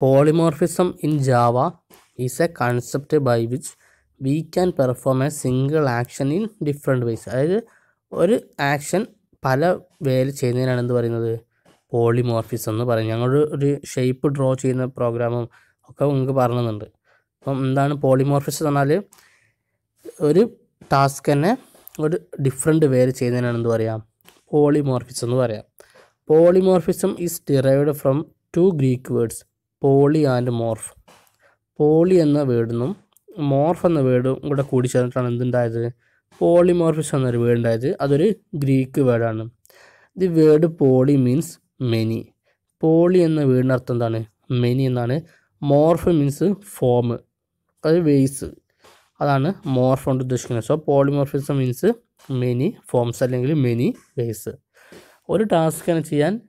Polymorphism in Java is a concept by which we can perform a single action in different ways അതായത് ഒരു action പല വേയിൽ ചെയ്യുന്നതിനാണ് എന്ത് പറയുന്നത്? പോളിമോർഫിസം എന്ന് പറയും. ഞങ്ങൾ ഒരു ഷേപ്പ് ഡ്രോ ചെയ്യുന്ന പ്രോഗ്രാമും ഒക്കെ നിങ്ങൾക്ക് പറഞ്ഞുന്നുണ്ട് അപ്പം എന്താണ് പോളിമോർഫിസം എന്ന് പറഞ്ഞാൽ ഒരു ടാസ്ക് തന്നെ ഒരു ഡിഫറെന്റ് വേയിൽ ചെയ്യുന്നതിനാണ് എന്ത് പറയാം? പോളിമോർഫിസം എന്ന് പറയാം. Polymorphism is derived from two Greek words poly and morph. Poly എന്ന വേർഡിനും മോർഫ് എന്ന വേർഡും കൂടെ കൂടി ചേർന്നിട്ടാണ് എന്തുണ്ടായത്? പോളിമോർഫിസ് എന്നൊരു വേർഡ് ഉണ്ടായത് അതൊരു ഗ്രീക്ക് വേർഡാണ് the word poly means many. Poly എന്ന വേർഡിന്റെ അർത്ഥം എന്താണ്? മെനി എന്നാണ്. Morph means form. അത് വേസ്. അതാണ് മോർഫ് കൊണ്ട് ഉദ്ദേശിക്കുന്നത്. So polymorphism means many forms അല്ലെങ്കിൽ മെനി വേസ് ഒരു ടാസ്ക്കാണ് ചെയ്യാൻ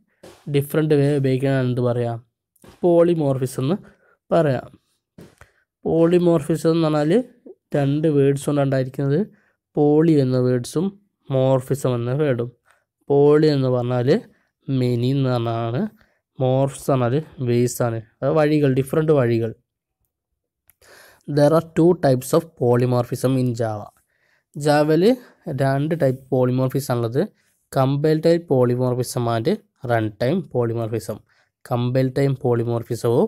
ഡിഫറെന്റ് വേ ഉപയോഗിക്കാൻ എന്ത് പറയാം? പോളിമോർഫിസം എന്ന് പറയാം. പോളിമോർഫിസം എന്ന് പറഞ്ഞാൽ രണ്ട് വേർഡ്സ് കൊണ്ടുണ്ടായിരിക്കുന്നത് പോളി എന്ന വേർഡ്സും മോർഫിസം എന്ന വേർഡും. പോളി എന്ന് പറഞ്ഞാൽ മെനി എന്ന് പറഞ്ഞാണ്. മോർഫ്സ് പറഞ്ഞാൽ വേസ് ആണ് അത് വഴികൾ ഡിഫറെന്റ് വഴികൾ. There are two types of polymorphism in Java ജാവയിൽ രണ്ട് ടൈപ്പ് പോളിമോർഫിസം ഉള്ളത്. Compile type polymorphism and run time polymorphism compile time പോളിമോർഫിസവും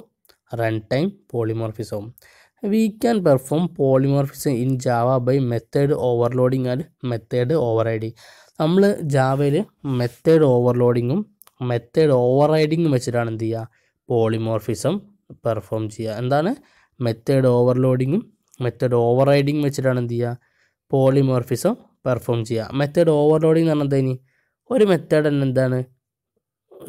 run time പോളിമോർഫിസവും. We can perform polymorphism in Java by method overloading and method overriding നമ്മൾ ജാവയിൽ method ഓവർലോഡിങ്ങും method ഓവർ റൈഡിങ്ങും വെച്ചിട്ടാണ് എന്ത് ചെയ്യുക? പോളിമോർഫിസം പെർഫോം ചെയ്യുക. എന്താണ്? മെത്തേഡ് ഓവർലോഡിങ്ങും മെത്തേഡ് ഓവർ റൈഡിങ് വെച്ചിട്ടാണ് എന്ത് ചെയ്യുക? പോളിമോർഫിസം പെർഫോം ചെയ്യുക. മെത്തേഡ് ഓവർലോഡിങ് എന്ന് പറഞ്ഞാൽ ഇനി? ഒരു മെത്തേഡ് തന്നെ എന്താണ്?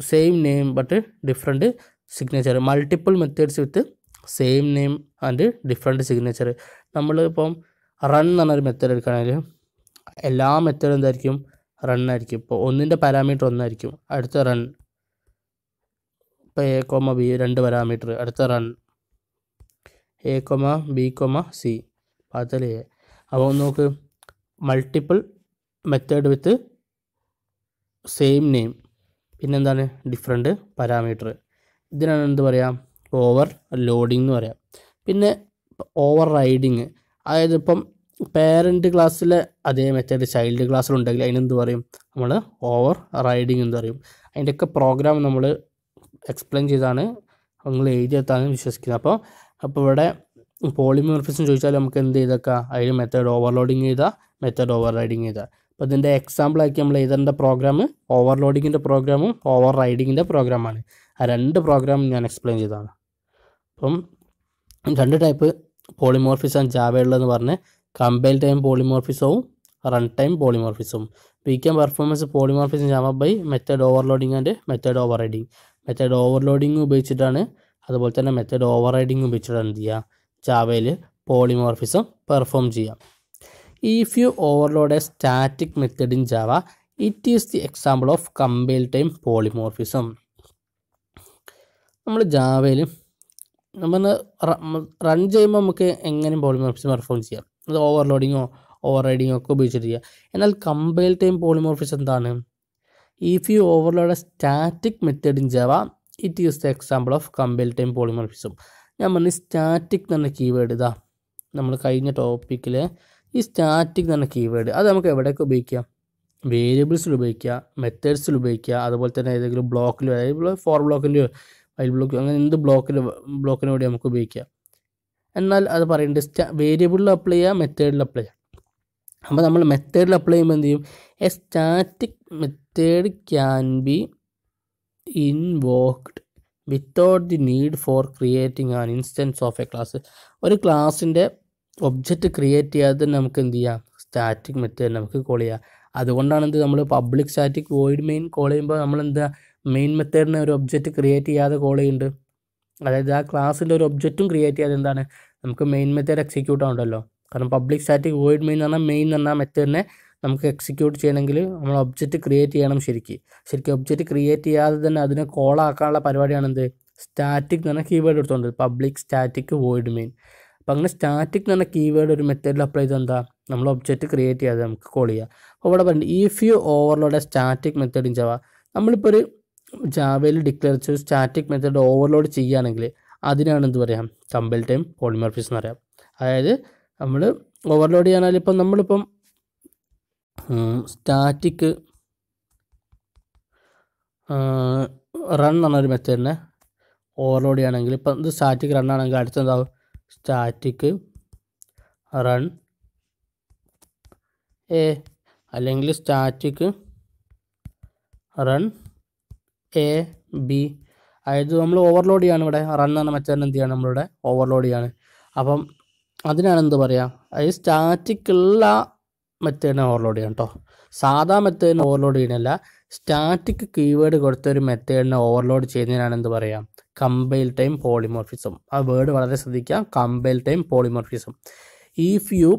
Same name but different signature multiple methods with same name and different signature നമ്മളിപ്പം റൺ എന്ന് പറഞ്ഞൊരു മെത്തേഡ് എടുക്കുകയാണെങ്കിൽ എല്ലാ മെത്തേഡും എന്തായിരിക്കും? റൺ ആയിരിക്കും. ഇപ്പോൾ ഒന്നിന്റെ പാരാമീറ്റർ ഒന്നായിരിക്കും. അടുത്ത റൺ ഇപ്പോൾ എ കോമ ബി രണ്ട് പാരാമീറ്റർ അടുത്ത run a comma b comma c പാത്തൽ എ. അപ്പോൾ നോക്ക്. Multiple method with same name പിന്നെന്താണ്? ഡിഫറെന്റ് പാരാമീറ്റർ ഇതിനാണ് എന്ത് പറയാം? ഓവർ ലോഡിംഗ് എന്ന് പറയാം. പിന്നെ ഓവർ റൈഡിങ് അതായത് ഇപ്പം പേരന്റ് ക്ലാസ്സിലെ അതേ മെത്തേഡ് ചൈൽഡ് ക്ലാസ്സിലുണ്ടെങ്കിൽ അതിനെന്ത് പറയും? നമ്മൾ ഓവർ റൈഡിങ് എന്ന് പറയും. അതിന്റെയൊക്കെ പ്രോഗ്രാം നമ്മൾ എക്സ്പ്ലെയിൻ ചെയ്താണ്. നിങ്ങൾ എഴുതിയെത്താന്ന് വിശ്വസിക്കുന്നത് അപ്പോൾ അപ്പോൾ ഇവിടെ പോളിമോർഫിസം ചോദിച്ചാൽ നമുക്ക് എന്ത് ചെയ്തേക്കാം? അതിൽ മെത്തേഡ് ഓവർലോഡിങ് ചെയ്താൽ മെത്തേഡ് ഓവർ റൈഡിങ് ചെയ്താൽ അപ്പോൾ ഇതിന്റെ എക്സാമ്പിളാക്കി നമ്മൾ എഴുതേണ്ട പ്രോഗ്രാം ഓവർലോഡിങ്ങിന്റെ പ്രോഗ്രാമും ഓവർ റൈഡിങ്ങിന്റെ പ്രോഗ്രാമാണ് ആ രണ്ട് പ്രോഗ്രാം ഞാൻ എക്സ്പ്ലെയിൻ ചെയ്തതാണ്. അപ്പം രണ്ട് ടൈപ്പ് പോളിമോർഫിസം ജാവയുള്ളതെന്ന് പറഞ്ഞ് കമ്പൈൽ ടൈം പോളിമോർഫിസവും run time പോളിമോർഫിസവും we performance polymorphism Java by method overloading and method overriding method overloading ഉപയോഗിച്ചിട്ടാണ് അതുപോലെ തന്നെ മെത്തേഡ് ഓവർ റൈഡിങ് ഉപയോഗിച്ചിട്ടാണ് എന്ത് ചെയ്യുക? ജാവയിൽ പോളിമോർഫിസം പെർഫോം ചെയ്യാം if you overload a static method in Java it is the example of compile time polymorphism നമ്മൾ ജാവയിൽ നമ്മൾ റൺ ചെയ്യുമ്പോൾ നമുക്ക് എങ്ങനെ പോളിമോർഫിസം പെർഫോം ചെയ്യാം. അത് ഓവർലോഡിങ്ങോ ഓവർ റൈഡിങ്ങോ ഒക്കെ ഉപയോഗിച്ചിട്ട് ചെയ്യാം എന്നാൽ കമ്പൈൽ ടൈം പോളിമോർഫിസം എന്താണ്? If you overload a static method in Java it is the example of compile time polymorphism ഞാൻ പറഞ്ഞു സ്റ്റാറ്റിക് എന്ന് പറഞ്ഞ കീവേഡ് ഇതാ. നമ്മൾ കഴിഞ്ഞ ടോപ്പിക്കിൽ ഈ സ്റ്റാറ്റിക് എന്ന് പറഞ്ഞ കീവേഡ് അത് നമുക്ക് എവിടെയൊക്കെ ഉപയോഗിക്കാം? വേരിയബിൾസിൽ ഉപയോഗിക്കുക മെത്തേഡ്സിൽ ഉപയോഗിക്കുക അതുപോലെ തന്നെ ഏതെങ്കിലും ബ്ലോക്കിൽ അതായത് ഫോർ ബ്ലോക്കിൽ, ഫൈൽ ബ്ലോക്ക് അങ്ങനെ എന്ത് ബ്ലോക്കിൽ ബ്ലോക്കിന് വേണ്ടി നമുക്ക് ഉപയോഗിക്കാം. എന്നാൽ അത് പറയുന്നത് സ്റ്റാ വേരിയബിളിൽ അപ്ലൈ ചെയ്യുക മെത്തേഡിൽ അപ്ലൈ ചെയ്യാം. അപ്പോൾ നമ്മൾ മെത്തേഡിൽ അപ്ലൈ ചെയ്യുമ്പോൾ എന്ത് ചെയ്യും? A static method can be invoked without the need for creating an instance of a class ഒരു ക്ലാസ്സിന്റെ ഒബ്ജക്റ്റ് ക്രിയേറ്റ് ചെയ്യാതെ നമുക്ക് എന്ത് ചെയ്യാം? സ്റ്റാറ്റിക് മെത്തേഡ് നമുക്ക് കോൾ ചെയ്യാം. അതുകൊണ്ടാണ് എന്ത് നമ്മൾ public static void main call ചെയ്യുമ്പോൾ നമ്മൾ എന്താ മെയിൻ മെത്തേഡിന് ഒരു ഒബ്ജക്റ്റ് ക്രിയേറ്റ് ചെയ്യാതെ കോൾ ചെയ്യുന്നുണ്ട്. അതായത് ആ ക്ലാസ്സിന്റെ ഒരു ഒബ്ജക്റ്റും ക്രിയേറ്റ് ചെയ്യാതെ എന്താണ്? നമുക്ക് മെയിൻ മെത്തേഡ് എക്സിക്യൂട്ട് ആവുണ്ടല്ലോ. കാരണം പബ്ലിക് സ്റ്റാറ്റിക് വോയിഡ് മെയിൻ എന്ന് പറഞ്ഞാൽ മെയിൻ എന്ന് മെത്തേഡിനെ നമുക്ക് എക്സിക്യൂട്ട് ചെയ്യണമെങ്കിൽ നമ്മൾ ഒബ്ജക്റ്റ് ക്രിയേറ്റ് ചെയ്യണം ശരിക്കും. ശരിക്കും ഒബ്ജക്റ്റ് ക്രിയേറ്റ് ചെയ്യാതെ തന്നെ അതിനെ കോൾ ആക്കാനുള്ള പരിപാടിയാണ് എന്ത്? സ്റ്റാറ്റിക് എന്ന് പറഞ്ഞാൽ കീവേഡ് എടുത്തുകൊണ്ട് പബ്ലിക് സ്റ്റാറ്റിക് വോയിഡ് മെയിൻ അപ്പോൾ അങ്ങനെ സ്റ്റാറ്റിക് എന്ന് പറഞ്ഞ കീവേഡ് ഒരു മെത്തേഡിൽ അപ്ലൈ ചെയ്ത് എന്താ? നമ്മൾ ഒബ്ജക്റ്റ് ക്രിയേറ്റ് ചെയ്യാതെ നമുക്ക് കോൾ ചെയ്യാം. അപ്പോൾ ഇവിടെ പറഞ്ഞു if you overload static method in Java നമ്മളിപ്പോൾ ഒരു ജാവയിൽ ഡിക്ലെയർ ചെയ്ത് സ്റ്റാറ്റിക് മെത്തേഡ് ഓവർലോഡ് ചെയ്യുകയാണെങ്കിൽ അതിനാണ് എന്ത് പറയാം? കമ്പൽ ടൈം പോളിമോർഫിസ് എന്ന് പറയാം. അതായത് നമ്മൾ ഓവർലോഡ് ചെയ്യാനാൽ ഇപ്പം നമ്മളിപ്പം സ്റ്റാറ്റിക് റൺ എന്നൊരു മെത്തേഡിനെ ഓവർലോഡ് ചെയ്യുകയാണെങ്കിൽ ഇപ്പം ഇത് സ്റ്റാറ്റിക് റൺ ആണെങ്കിൽ അടുത്തെന്താവും സ്റ്റാറ്റിക് റൺ എ അല്ലെങ്കിൽ സ്റ്റാറ്റിക് റൺ എ ബി. അതായത് നമ്മൾ ഓവർലോഡ് ചെയ്യാണ് ഇവിടെ. റൺ എന്ന് പറഞ്ഞാൽ മെത്തേഡിന് എന്ത് ചെയ്യാണ്? നമ്മളിവിടെ ഓവർലോഡ് ചെയ്യാണ്. അപ്പം അതിനാണ് എന്ത് പറയുക അതായത് സ്റ്റാറ്റിക്കുള്ള മെത്തേഡിനെ ഓവർലോഡ് ചെയ്യണം കേട്ടോ. സാധാ മെത്തേഡിനെ ഓവർലോഡ് ചെയ്യണല്ല സ്റ്റാറ്റിക് കീവേഡ് കൊടുത്ത ഒരു മെത്തേഡിനെ ഓവർലോഡ് ചെയ്യുന്നതിനാണ് എന്ത് പറയുക കമ്പൈൽ ടൈം പോളിമോർഫിസം ആ വേർഡ് വളരെ ശ്രദ്ധിക്കുക. Compile time polymorphism if you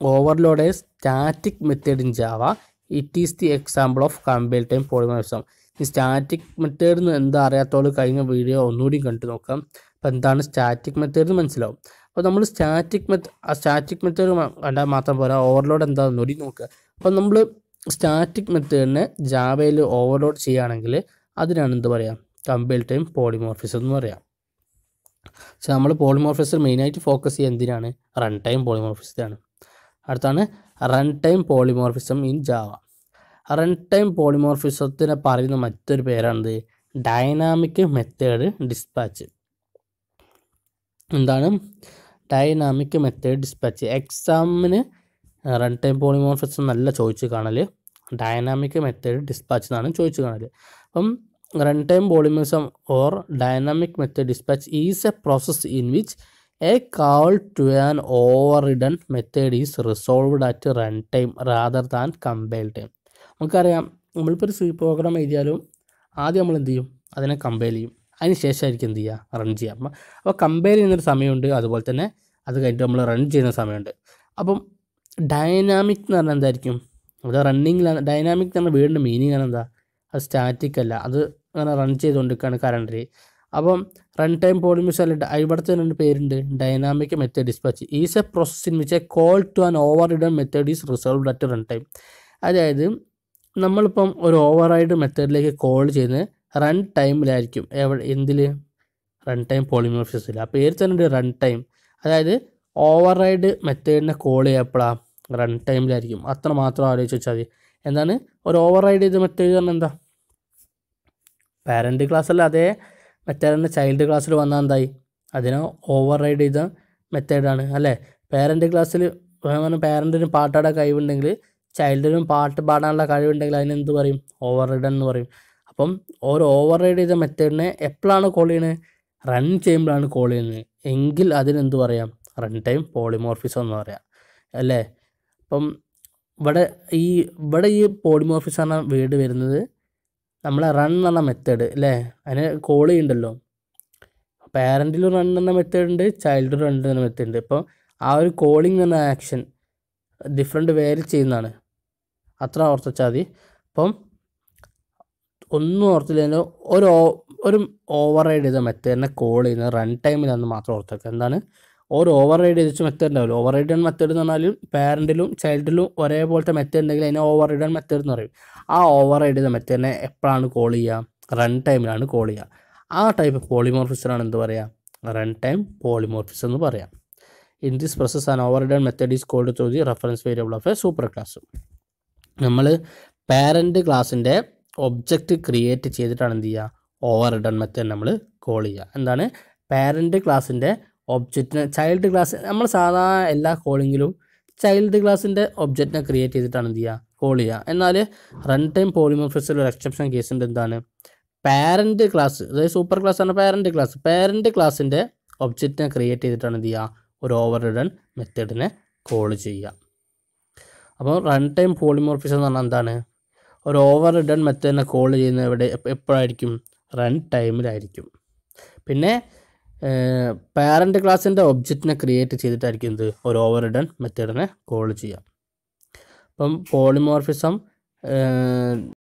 overload a static method in Java it is the example of compile time polymorphism ഈ സ്റ്റാറ്റിക് മെത്തേഡ് എന്ന് എന്താ അറിയാത്തോളം കഴിഞ്ഞ വീഡിയോ ഒന്നുകൂടി കണ്ടു നോക്കാം. അപ്പോൾ എന്താണ് സ്റ്റാറ്റിക് മെത്തേഡ് എന്ന് മനസ്സിലാവും. അപ്പോൾ നമ്മൾ സ്റ്റാറ്റിക് മെത്ത് സ്റ്റാറ്റിക് മെത്തേഡ് കണ്ടാൽ മാത്രം പോരാ. ഓവർലോഡ് എന്താണെന്ന് കൂടി നോക്കുക അപ്പോൾ നമ്മൾ സ്റ്റാറ്റിക് മെത്തേഡിനെ ജാവയിൽ ഓവർലോഡ് ചെയ്യുകയാണെങ്കിൽ അതിനാണ് എന്ത് പറയുക കമ്പൈൽ ടൈം പോളിമോർഫിസം എന്ന് പറയാം. പക്ഷെ നമ്മൾ പോളിമോർഫിസർ മെയിനായിട്ട് ഫോക്കസ് ചെയ്യുക എന്തിനാണ്? റൺ ടൈം പോളിമോർഫിസത്തിലാണ് അടുത്താണ് run time polymorphism in Java run time പോളിമോർഫിസത്തിനെ പറയുന്ന മറ്റൊരു പേരാണിത് ഡൈനാമിക് മെത്തേഡ് ഡിസ്പാച്ച് എന്താണ്? ഡൈനാമിക് മെത്തേഡ് ഡിസ്പാച്ച് എക്സാമിന് റൺ ടൈം പോളിമോർഫിസം നല്ല ചോദിച്ചു കാണൽ ഡൈനാമിക് മെത്തേഡ് ഡിസ്പാച്ച് എന്നാണ് ചോദിച്ചു കാണൽ അപ്പം run time polymorphism or dynamic method dispatch is a process in which a call to an overridden method is resolved at run time rather than compile time നമുക്കറിയാം നമ്മളിപ്പോൾ ഒരു സി പ്രോഗ്രാം എഴുതിയാലും ആദ്യം നമ്മൾ എന്ത് ചെയ്യും? അതിനെ കമ്പയർ ചെയ്യും. അതിന് ശേഷമായിരിക്കും എന്ത് ചെയ്യുക? റൺ ചെയ്യുക. അപ്പം അപ്പോൾ കമ്പയർ ചെയ്യുന്നൊരു സമയമുണ്ട്. അതുപോലെ തന്നെ അത് കഴിഞ്ഞിട്ട് നമ്മൾ റൺ ചെയ്യുന്ന സമയമുണ്ട്. അപ്പം ഡൈനാമിക് എന്ന് പറഞ്ഞാൽ എന്തായിരിക്കും? അത് റണ്ണിങ്ങിലാണ് ഡൈനാമിക് എന്ന് പറഞ്ഞാൽ വീടിന്റെ മീനിങ് ആണ് എന്താ? അത് സ്റ്റാറ്റിക് അല്ല. അത് അങ്ങനെ റൺ ചെയ്തുകൊണ്ടിരിക്കുകയാണ് കറണ്ടിൽ അപ്പം റൺ ടൈം പോളിമിസ് അല്ല ഇവിടുത്തെ രണ്ട് പേരുണ്ട്. Dynamic method dispatch is a process in which a call to an overridden method is resolved at run time അതായത് നമ്മളിപ്പം ഒരു ഓവർ റൈഡ് മെത്തേഡിലേക്ക് കോൾ ചെയ്യുന്നത് റൺ ടൈമിലായിരിക്കും എവിടെ എന്തിൽ റൺ ടൈം പോളിമോർഫിസിൽ ആ പേര് തന്നെ റൺ ടൈം അതായത് ഓവർ റൈഡ് മെത്തേഡിനെ കോൾ ചെയ്യപ്പോഴാണ് റൺ ടൈമിലായിരിക്കും അത്ര മാത്രം ആലോചിച്ച് വെച്ചാൽ മതി. എന്താണ്? ഒരു ഓവർ റൈഡ് ചെയ്ത് മെത്തേഡ് പറഞ്ഞാൽ എന്താ? പാരന്റ് ക്ലാസ്സല്ല അതേ മെത്തേഡിന്റെ ചൈൽഡ് ക്ലാസ്സിൽ വന്നാൽ എന്തായി? അതിനെ ഓവർ റൈഡ് ചെയ്ത മെത്തേഡാണ് അല്ലേ? പാരന്റ് ക്ലാസ്സിൽ പാരന്റിന് പാട്ടാടാൻ കഴിവുണ്ടെങ്കിൽ ചൈൽഡിനും പാട്ട് പാടാനുള്ള കഴിവുണ്ടെങ്കിൽ അതിനെന്ത് പറയും? ഓവർ റൈഡ് എന്ന് പറയും. അപ്പം ഒരു ഓവർ റൈഡ് ചെയ്ത മെത്തേഡിനെ എപ്പോഴാണ് കോൾ ചെയ്യുന്നത് റൺ ചെയ്യുമ്പോഴാണ് കോൾ ചെയ്യുന്നത്. എങ്കിൽ അതിനെന്ത് പറയാം? റൺ ടൈം പോളിമോർഫിസം എന്ന് പറയാം. അല്ലേ? അപ്പം ഇവിടെ ഈ ഇവിടെ ഈ പോളിമോർഫിസം എന്ന വേർഡ് വരുന്നത്. നമ്മളെ റൺ എന്ന മെത്തേഡ് അല്ലേ അതിന് കോൾ ചെയ്യുന്നുണ്ടല്ലോ പാരന്റിൽ റൺ എന്ന മെത്തേഡ് ഉണ്ട് ചൈൽഡ് റൺ എന്ന മെത്തേഡ് ഉണ്ട്. ഇപ്പോൾ ആ ഒരു കോളിംഗ് എന്ന ആക്ഷൻ ഡിഫറെന്റ് വേരിൽ ചെയ്യുന്നതാണ്. അത്ര ഓർത്തച്ചാൽ മതി. അപ്പം ഒന്നും ഓർത്തില്ലെങ്കിലും ഒരു ഒരു ഓവർ റൈഡ് ചെയ്ത മെത്തേഡിനെ കോൾ ചെയ്യുന്നത് റൺ ടൈമിലാണെന്ന് മാത്രം ഓർത്തേക്കുക എന്താണ്? ഒരു ഓവർ റൈഡ് ചെയ്ത മെത്തേഡ് ഉണ്ടാവില്ല. ഓവർ റൈഡ് മെത്തേഡ് എന്ന് പറഞ്ഞാൽ പാരന്റിലും ചൈൽഡിലും ഒരേപോലത്തെ മെത്തേഡ് ഉണ്ടെങ്കിൽ അതിനെ ഓവർ റൈഡ് മെത്തേഡ് എന്ന് പറയും. ആ ഓവർ റൈഡ് ചെയ്ത മെത്തേഡിനെ എപ്പോഴാണ് കോൾ ചെയ്യുക? റൺ ടൈമിലാണ് കോൾ ചെയ്യുക. ആ ടൈപ്പ് പോളിമോർഫിസറാണ് എന്ത് പറയുക റൺ ടൈം പോളിമോർഫിസം എന്ന് പറയാം. In this process an overridden method is called through the reference variable of a super class നമ്മൾ പാരന്റ് ക്ലാസ്സിന്റെ ഒബ്ജക്റ്റ് ക്രിയേറ്റ് ചെയ്തിട്ടാണ് എന്ത് ചെയ്യുക? ഓവർ റിഡൺ മെത്തേഡ് നമ്മൾ കോൾ ചെയ്യുക. എന്താണ്? പാരന്റ് ക്ലാസ്സിന്റെ ഒബ്ജക്റ്റിനെ ചൈൽഡ് ക്ലാസ് നമ്മൾ സാധാ എല്ലാ കോളിങ്ങിലും ചൈൽഡ് ക്ലാസ്സിന്റെ ഒബ്ജക്റ്റിനെ ക്രിയേറ്റ് ചെയ്തിട്ടാണ് എന്ത് ചെയ്യുക? കോൾ ചെയ്യുക. എന്നാൽ റൺ ടൈം പോളിമോഫിസിൽ ഒരു എക്സെപ്ഷൻ കേസ് ഉണ്ട് എന്താണ്? പാരന്റ് ക്ലാസ് അതായത് സൂപ്പർ ക്ലാസ് ആണ് പാരന്റ് ക്ലാസ് പാരന്റ് ക്ലാസ്സിന്റെ ഒബ്ജക്റ്റിനെ ക്രിയേറ്റ് ചെയ്തിട്ടാണ് എന്ത് ചെയ്യുക? ഒരു ഓവർ റിഡൺ മെത്തേഡിനെ കോൾ ചെയ്യുക. അപ്പോൾ റൺ ടൈം പോളിമോർഫിസം എന്ന് പറഞ്ഞാൽ എന്താണ്? ഒരു ഓവർ റിഡൺ മെത്തേഡിനെ കോൾ ചെയ്യുന്നത് എവിടെ എപ്പോഴായിരിക്കും? റൺ ടൈമിലായിരിക്കും പിന്നെ പാരന്റ് ക്ലാസ്സിന്റെ ഒബ്ജക്റ്റിനെ ക്രിയേറ്റ് ചെയ്തിട്ടായിരിക്കും എന്ത് ഒരു ഓവർ റിഡൺ മെത്തേഡിനെ കോൾ ചെയ്യുക അപ്പം പോളിമോർഫിസം